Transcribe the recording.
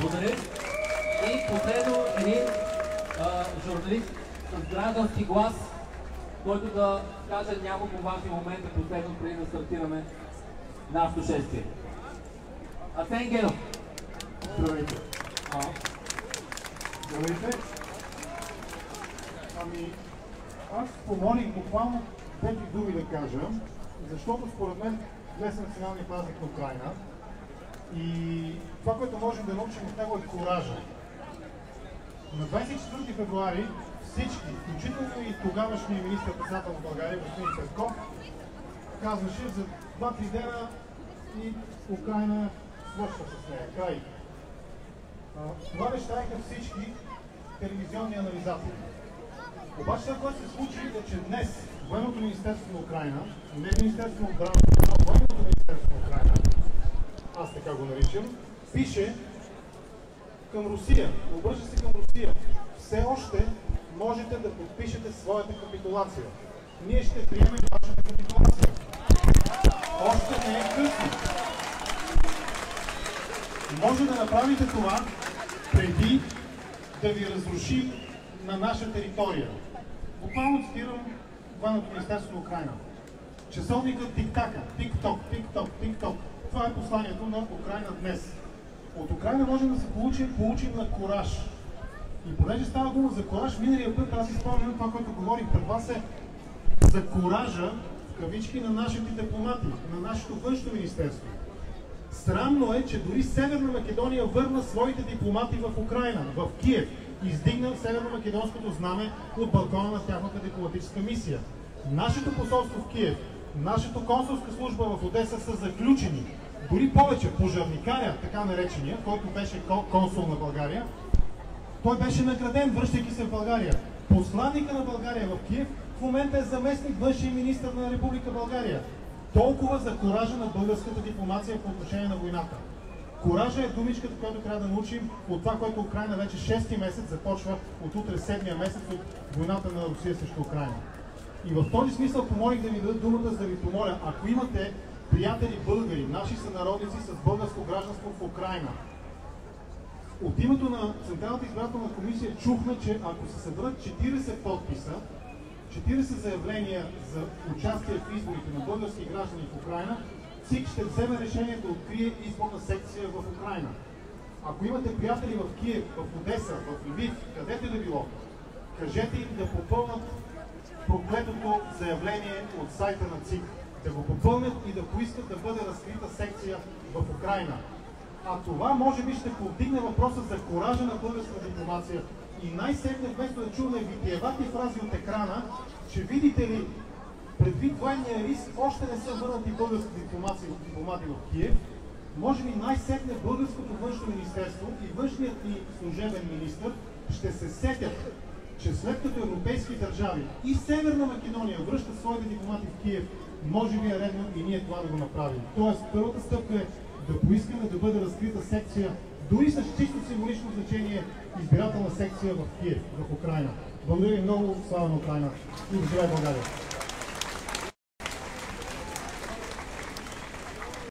Благодаря. И последно един а, журналист с граждански глас, който да каже няколко важни момента последно преди да стартираме нашето шествие. Асен Генов. Здравейте. А, здравейте. Ами, аз помолих буквално пети думи да кажа, защото според мен днес е националния празник на Украина и това, което можем да научим от него е коража. На 24 февруари всички, включително и тогавашния министър-председател на България, господин Петков, казваше за два-три дена и Украина свършва с нея. Край. Това обещаха всички телевизионни анализатори. Обаче това, което се случи е, че днес Военното министерство на Украина, не Министерство на отбраната, а Военното министерство на Украина, аз наричам, пише към Русия, обръща се към Русия. Все още можете да подпишете своята капитулация. Ние ще приемем вашата капитулация. Още не е късно. Може да направите това преди да ви разруши на наша територия. Буквално цитирам Военното министерство на Украина. Часовникът тик-така, тик-ток, тик-ток, тик-ток. Това е посланието на Украина днес. От Украина можем да се получим, получим на кораж. И понеже става дума за кораж, миналия път аз изпомням това, което говорих пред вас е за коража, кавички, на нашите дипломати, на нашето външно министерство. Срамно е, че дори Северна Македония върна своите дипломати в Украина, в Киев, издигна северно-македонското знаме от балкона на тяхната дипломатическа мисия. Нашето посолство в Киев, нашата консулска служба в Одеса са заключени. Дори повече, пожарникаря, така наречения, който беше консул на България, той беше награден, връщайки се в България. Посланника на България в Киев в момента е заместник външен министр на Република България. Толкова за коража на българската дипломация по отношение на войната. Коража е думичката, която трябва да научим от това, което Украина вече 6 месец започва от утре 7 месец от войната на Русия срещу Украина. И в този смисъл помолих да ми дадат думата, за да ви помоля, ако имате приятели българи, наши сънародници с българско гражданство в Украина, от името на Централната избирателна комисия чухме, че ако се съберат 40 подписа, 40 заявления за участие в изборите на български граждани в Украина, ЦИК ще вземе решение да открие изборна секция в Украина. Ако имате приятели в Киев, в Одеса, в Львив, където да било, кажете им да попълнат проклетото заявление от сайта на ЦИК. Да го попълнят и да поискат да бъде разкрита секция в Украина. А това може би ще повдигне въпроса за коража на българската дипломация и най-сетне вместо да чуваме витиевати фрази от екрана, че видите ли, предвид военния риск, още не са върнати български дипломати, дипломати в Киев, може би най-сетне българското външно министерство и външният ни служебен министр ще се сетят, че след като европейски държави и Северна Македония връщат своите дипломати в Киев, може би е редно и ние това да го направим. Тоест, първата стъпка е да поискаме да бъде разкрита секция, дори с чисто символично значение, избирателна секция в Киев, в Украина. Благодаря ви много, слава на Украина и здравей България!